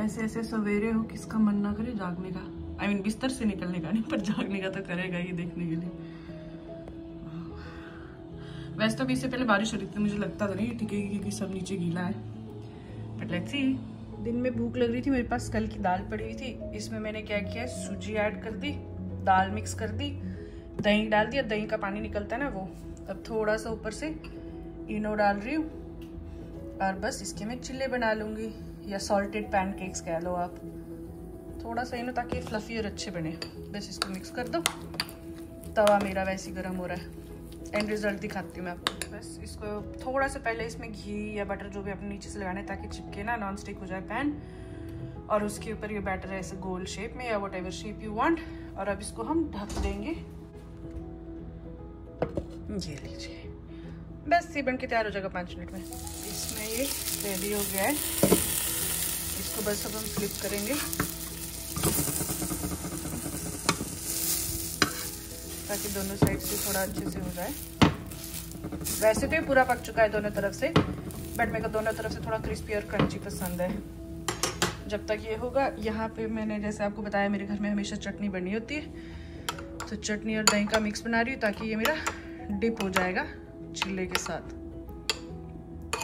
ऐसे ऐसे सवेरे हो किसका मन ना करे जागने का। आई I मीन mean, बिस्तर से निकलने का नहीं पर जागने का तो करेगा ये देखने के लिए। वैसे तो अभी इससे पहले बारिश हो रही थी मुझे लगता तो नहीं टिकेगी क्योंकि सब नीचे गीला है। बट लेट्स सी दिन में भूख लग रही थी मेरे पास कल की दाल पड़ी हुई थी। इसमें मैंने क्या किया सूजी ऐड कर दी दाल मिक्स कर दी दही डाल दिया दही का पानी निकलता है ना वो। अब थोड़ा सा ऊपर से इनो डाल रही हूँ और बस इसके मैं चिल्ले बना लूँगी। या सॉल्टेड पैनकेक्स कह लो आप। थोड़ा सा इनो ताकि फ्लफी और अच्छे बने। बस इसको मिक्स कर दो। तवा मेरा वैसे ही गर्म हो रहा है। एंड रिज़ल्ट दिखाती हूँ मैं आपको। बस इसको थोड़ा सा पहले इसमें घी या बटर जो भी अपने नीचे से लगाना है ताकि चिपके ना नॉन स्टिक हो जाए पैन और उसके ऊपर ये बैटर है ऐसे गोल शेप में या whatever shape you want और अब इसको हम ढक देंगे। ये लीजिए। बस ये बन के तैयार हो जाएगा पाँच मिनट में। इसमें ये रेडी हो गया है। इसको बस अब हम फ्लिप करेंगे। ताकि दोनों साइड से थोड़ा अच्छे से हो जाए। वैसे तो ये पूरा पक चुका है दोनों तरफ़ से बट मेरे को दोनों तरफ़ से थोड़ा क्रिस्पी और क्रंची पसंद है। जब तक ये होगा, यहाँ पे मैंने जैसे आपको बताया, मेरे घर में हमेशा चटनी बनी होती है। तो चटनी और दही का मिक्स बना रही हूँ ताकि ये मेरा डिप हो जाएगा चिल्ले के साथ।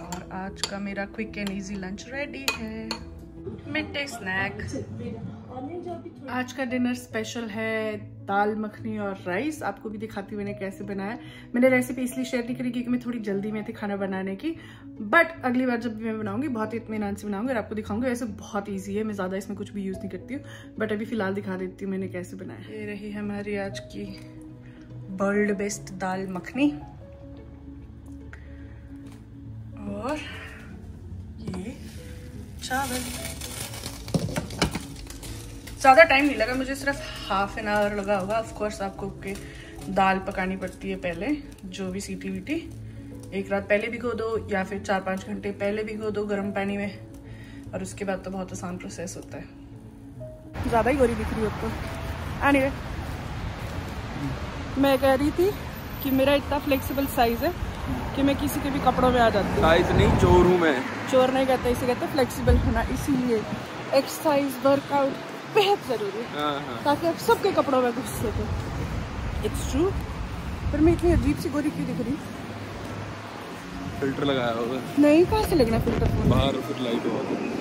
और आज का मेरा quick and easy lunch ready है। Mid snack. आज का डिनर स्पेशल है दाल मखनी और राइस। आपको भी दिखाती हूँ मैंने कैसे बनाया। मैंने रेसिपी इसलिए शेयर नहीं करी क्योंकि मैं थोड़ी जल्दी में थी खाना बनाने की। बट अगली बार जब भी मैं बनाऊँगी बहुत इतमान से बनाऊँगी और आपको दिखाऊँगी। वैसे बहुत ईजी है मैं ज़्यादा इसमें कुछ भी यूज़ नहीं करती हूँ। बट अभी फ़िलहाल दिखा देती हूँ मैंने कैसे बनाया। ये रही हमारी आज की वर्ल्ड बेस्ट दाल मखनी। और ये चावल। ज़्यादा टाइम नहीं लगा मुझे सिर्फ़ हाफ़ एन आवर लगा होगा ऑफ़ कोर्स आपको के दाल पकानी पड़ती है पहले जो भी सीटी वीटी। एक रात पहले भिगो दो या फिर चार पाँच घंटे पहले भिगो दो गर्म पानी में और उसके बाद तो बहुत आसान प्रोसेस होता है। ज़्यादा ही गोरी दिख रही है आपको। एनीवे मैं कह रही थी कि मेरा इतना फ्लेक्सिबल साइज़ है कि मैं किसी के भी कपड़ों में आ जाती हूँ। साइज़ नहीं चोर हूँ मैं। चोर नहीं कहते इसे कहते फ्लेक्सिबल होना इसीलिए एक्सरसाइज वर्कआउट बेहद ज़रूरी है। हाँ। ताकि आप सबके कपड़ों में घुस सके। इट्स ट्रू पर मैं इतनी अजीब सी गोरी क्यों दिख रही? फ़िल्टर लगाया होगा। नहीं कहाँ से लगना फ़िल्टर बाहर फिर लाइट होगा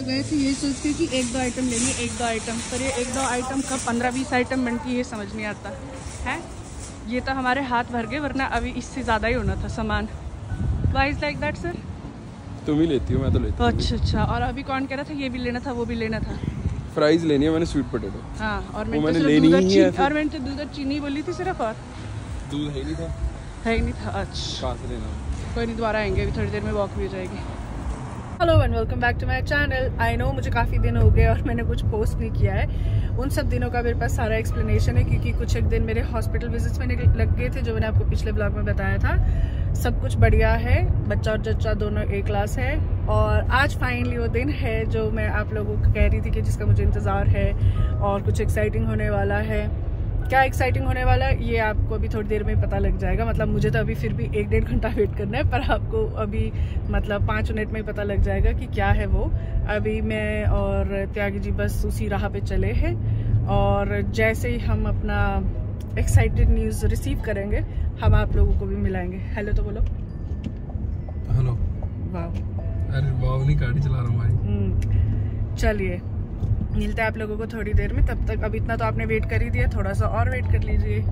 गए थे ये सोच के कि एक दो आइटम लेंगे एक दो आइटम पर ये एक दो आइटम का पंद्रह बीस आइटम बनती ये समझ नहीं आता। है? ये तो हमारे हाथ भर गए वरना अभी इससे ज़्यादा ही होना था सामान। वाइज लाइक दैट सर तुम ही लेती हो मैं तो लेती हूँ। अच्छा अच्छा। और अभी कौन कह रहा था? ये भी लेना था वो भी लेना था। फ्राइज लेनी है मैंने स्वीट पोटैटो हाँ और मैं मैंने लेनी ही है और मैंने तो दूध और चीनी बोली थी सिर्फ़ और? दूध है नहीं था। है नहीं था अच्छा। कहाँ से लेना? कोई नहीं दोबारा आएँगे अभी थोड़ी देर में वॉक भी हो जाएगी। Hello and welcome back to my channel I know मुझे काफ़ी दिन हो गए और मैंने कुछ पोस्ट नहीं किया है। उन सब दिनों का मेरे पास सारा एक्सप्लेनेशन है क्योंकि कुछ एक दिन मेरे हॉस्पिटल विजिट्स में लग गए थे जो मैंने आपको पिछले ब्लॉग में बताया था। सब कुछ बढ़िया है। बच्चा और चचा दोनों ए क्लास है। और आज फाइनली वो दिन है जो मैं आप लोगों को कह रही थी कि जिसका मुझे इंतज़ार है और कुछ एक्साइटिंग होने वाला है। क्या एक्साइटिंग होने वाला है? ये आपको अभी थोड़ी देर में पता लग जाएगा। मतलब मुझे तो अभी फिर भी एक डेढ़ घंटा वेट करना है, पर आपको अभी मतलब पाँच मिनट में पता लग जाएगा कि क्या है वो। अभी मैं और त्यागी जी बस उसी राह पे चले हैं। और जैसे ही हम अपना एक्साइटेड न्यूज़ रिसीव करेंगे हम आप लोगों को भी मिलाएँगे। हेलो तो बोलो। हेलो वाह अरे वाह नहीं गाड़ी चला रहा हूँ भाई। हम्म, चलिए। मिलता है आप लोगों को थोड़ी देर में तब तक अब इतना तो आपने वेट कर ही दिया थोड़ा सा और वेट कर लीजिए।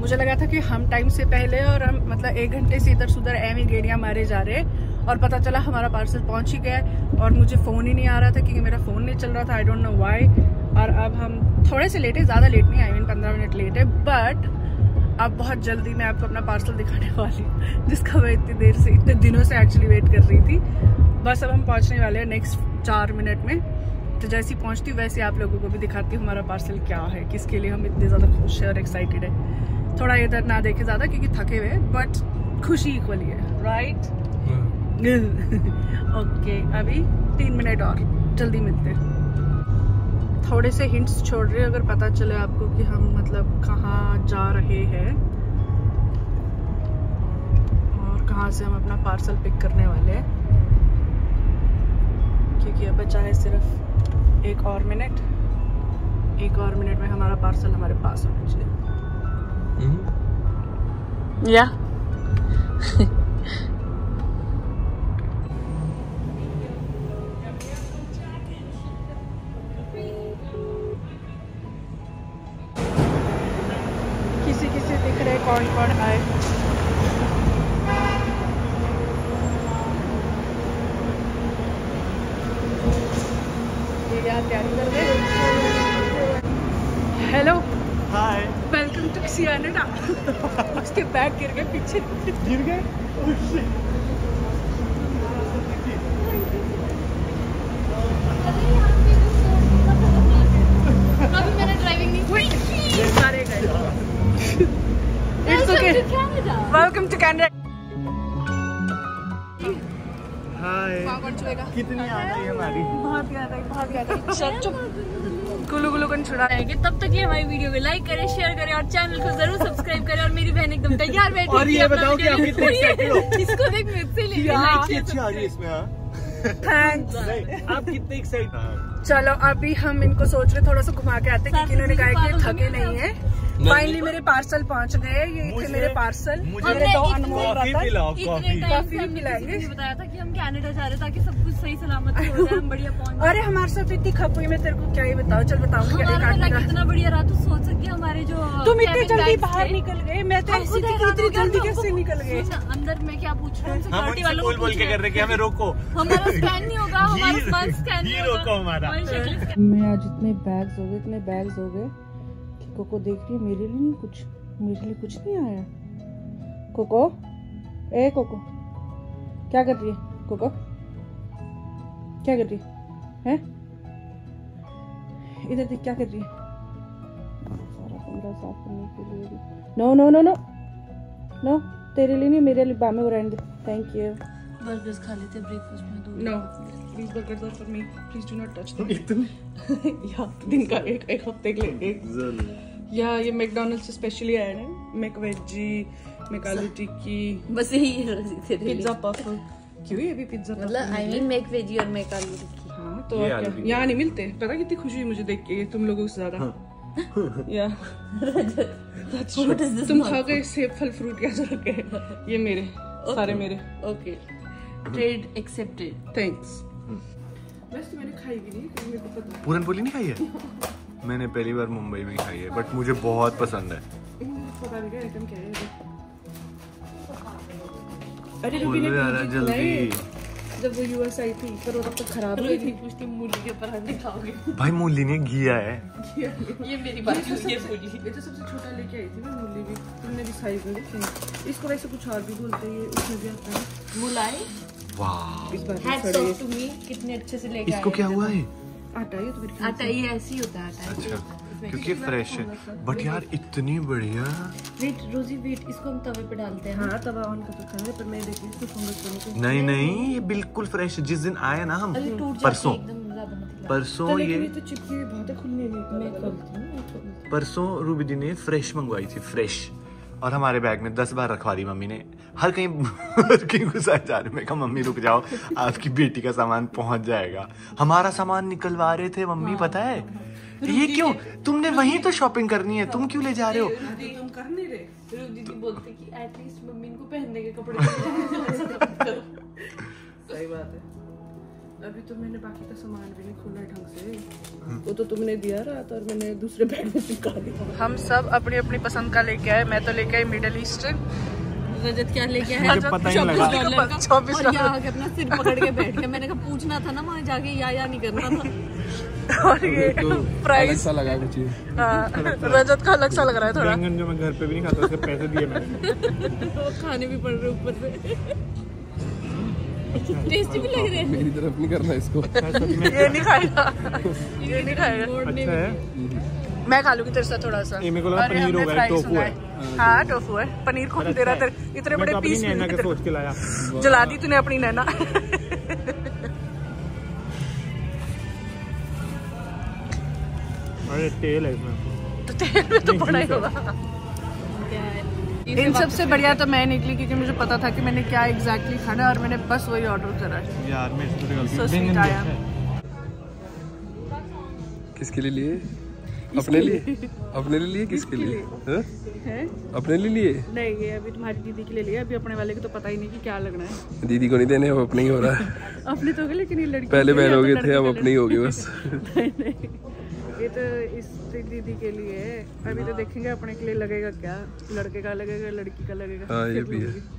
मुझे लगा था कि हम टाइम से पहले और हम मतलब एक घंटे से इधर सुधर एम ही गेड़ियाँ मारे जा रहे हैं। और पता चला हमारा पार्सल पहुँच ही गया और मुझे फ़ोन ही नहीं आ रहा था क्योंकि मेरा फ़ोन नहीं चल रहा था। आई डोंट नो वाई और अब हम थोड़े से लेट है, ज़्यादा लेट नहीं आई मीन पंद्रह मिनट लेट है। बट अब बहुत जल्दी मैं आपको अपना पार्सल दिखाने वाली हूँ, जिसका मैं इतनी देर से, इतने दिनों से एक्चुअली वेट कर रही थी। बस अब हम पहुँचने वाले हैं नेक्स्ट चार मिनट में। तो जैसी पहुँचती वैसे आप लोगों को भी दिखाती हूँ हमारा पार्सल क्या है, किसके लिए हम इतने ज़्यादा खुश हैं और एक्साइटेड है। थोड़ा इधर ना देखे ज़्यादा, क्योंकि थके हुए हैं बट खुशी इक्वली है राइट ओके अभी तीन मिनट और। जल्दी मिलते। हैं थोड़े से हिंट्स छोड़ रहे हैं अगर पता चले आपको कि हम मतलब कहाँ जा रहे हैं और कहाँ से हम अपना पार्सल पिक करने वाले हैं। क्योंकि अब बचा है सिर्फ़ एक और मिनट एक और मिनट में हमारा पार्सल हमारे पास होना चाहिए हम्म। या। यहाँ तैयारी कर रहे हेलो हाय वेलकम टू सियानेटा उसके बैग गिर गए पीछे। गिर गए? कौन छुएगा कितनी आ गई हमारी? बहुत ज़्यादा बहुत ज़्यादा। चल चुप। गुलू गुलू कौन छुड़ा रहेंगे तब तक ये हमारी वीडियो को लाइक करें शेयर करें और चैनल को ज़रूर सब्सक्राइब करें और मेरी बहन एकदम तैयार बैठी और ये बताओ कि आप कितने देखने। हो? इसको देख मुझसे ले यार, अच्छी अच्छी आ रही है इसमें हाँ। थैंक्स आप कितने एक्साइटेड चलो अभी हम इनको सोच रहे थोड़ा सा घुमा के आते क्योंकि इन्होंने कहा कि थके नहीं है। फाइनली मेरे पार्सल पहुँच गए ये थे मेरे पार्सल मुझे मेरे दो इतने- अनमोल कॉफ़ी रतन पिलाओ कॉफ़ी। टाइम कॉफ़ी भी पिलाएँगे। बताया था कि हम कनाडा जा रहे हैं ताकि सब कुछ सही सलामत हो जाए हम बढ़िया पहुँच अरे हमारे साथ इतनी खप हुई मैं तेरे को क्या ही बताऊँ? चल बताऊँगी क्या आदमी कितना बढ़िया रहा तू सोच सकती है हमारे जो तुम इतनी जल्दी बाहर निकल गए मैं तो ऐसी थी कि इतनी जल्दी कैसे निकल गए? अंदर मैं क्या पूछ रहा हूँ पार्टी वालों को बोल बोल के कर रहे कि हमें रोको। हमारा स्कैन नहीं होगा हमारा स्मार्ट स्कैन नहीं होगा। हमारा। मैं आज इतने बैग्स हो गए इतने बैग्स हो गए। कोको देख रही है मेरे लिए नहीं कुछ मेरे लिए कुछ नहीं आया? कोको? ए कोको। क्या कर रही है कोको? क्या कर रही है? इधर देख क्या कर रही है? सारा कमरा साफ़ करने के लिए no no no no no तेरे लिए नहीं मेरे लिए बामे वो रहने दे थैंक यू बर्गर्स खा लेते ब्रेकफास्ट में दूध no please burgers are for me please do not touch them इतने या दिन का एक एक हफ़्ते के लिए। एक या ये मैकडोनल्ड से स्पेशली आया है। Mac veggie Mac aloo tikki बस यही है पिज्जा पफ क्यों ये भी पिज्जा मतलब आई मीन मेक वेजी और मेक आलू टिक्की हाँ तो ये और आलू क्या टिक्की। यहाँ नहीं मिलते? पता कितनी खुशी हुई मुझे देख के तुम लोगों से ज़्यादा। या। Is this तुम खा गए सेब फल फ्रूट क्या रखे ये मेरे सारे मेरे। ओके ट्रेड एक्सेप्टेड थैंक्स वैसे तो मैंने खाई भी नहीं मेरे को पता पूरन पोली नहीं खाई है? मैंने पहली बार मुंबई में खाई है बट मुझे बहुत पसंद है। पता नहीं क्या आइटम क्या अरे ने जल्दी। जब वो यूएस आई थी पर वो तब तक खराब हो थी। पूछती मूली के पराठे खाओगे? भाई मूली ने घिया है। ये मेरी बात ये तो है मूली। ये तो सबसे छोटा लेके आई थी मैं मूली भी। तुमने भी साइज़ में देखी इसको वैसे कुछ और भी बोलते हैं ये उसमें भी आता है। मुलाई? कितने अच्छे से लेके इसको क्या हुआ है? आटा ये तो आटा ये ऐसे ही होता है आटा अच्छा क्योंकि फ्रेश है। बट यार इतनी बढ़िया। वेट रोजी वेट इसको हम तवे पे डालते हैं। हाँ तवा ऑन कर रखा है पर मैं देखी इसको फंगस करने को नहीं नहीं ये बिल्कुल फ्रेश है। जिस दिन आया ना हम परसों। परसों ये तो चिपकी हुई बहुत है खुलने नहीं मैं। परसों रूबी दी ने फ्रेश मंगवाई थी फ्रेश और हमारे बैग में दस बार रखवा दी मम्मी ने। हर कहीं हर कहीं घुसाए जा रहे मैं कहा मम्मी रुक जाओ आपकी बेटी का सामान पहुँच जाएगा। हमारा सामान निकलवा रहे थे मम्मी पता है? ये क्यों? तुमने वहीं तो शॉपिंग करनी है तुम क्यों ले जा रहे हो? तुम कर नहीं रहे। दीदी बोलते कि एटलीस्ट मम्मी इनको पहनने के कपड़े सही बात है। अभी तो मैंने बाकी का सामान भी नहीं खोला ढंग से। वो तो तुमने दिया रहा था और मैंने दूसरे बैग में चिपका दिया। हम सब अपनी अपनी पसंद का लेके आए। मैं तो लेके आई मिडल ईस्टर्न रजत क्या लेके आया? मुझे पता ही नहीं लगा। चौबीस डॉलर का। चौबीस और यहाँ आके अपना सिर पकड़ के बैठ गया। मैंने कहा पूछना था ना वहाँ जाके या या नहीं करना था। और ये तो प्राइस सा लगा कुछ हाँ, रजत का अलग सा लग रहा है थोड़ा। बैंगन जो मैं घर पे भी नहीं खाता उसके पैसे दिए मैंने। खाने भी पड़ रहे ऊपर से। टेस्टी भी लग रहे हैं। मेरी तरफ़ नहीं करना इसको। ये नहीं खाएगा। ये नहीं खाएगा। अच्छा है। मैं खा लूँगी तेरे साथ थोड़ा सा। ये मेरे को लगा पनीर होगा, टोफू है। हाँ टोफू है। पनीर कौन दे रहा तेरे इतने बड़े पीस नैना के सोच के लाया। जला दी तूने अपनी नैना। अरे तेल है इसमें। तो तेल में तो पड़ा ही होगा। क्या है इन सबसे बढ़िया तो मैं निकली क्योंकि मुझे पता था कि मैंने क्या एग्जैक्टली खाना है और मैंने बस वही ऑर्डर करा यार है। किसके लिए लिए? अपने लिए? अपने लिए लिए किसके लिए? हाँ? अपने लिए लिए? नहीं ये अभी तुम्हारी दीदी के लिए लिया अभी अपने वाले को तो पता ही नहीं कि क्या लगना है। दीदी को नहीं देने अब अपने ही हो रहा है। अपने तो गए लेकिन ये लड़की पहले बहन हो गए तो थे अब अपने ही हो गए बस। नहीं नहीं। ये तो इस दीदी के लिए अभी तो देखेंगे अपने के लिए लगेगा क्या। लड़के का लगेगा लड़की का लगेगा। हाँ, ये भी है।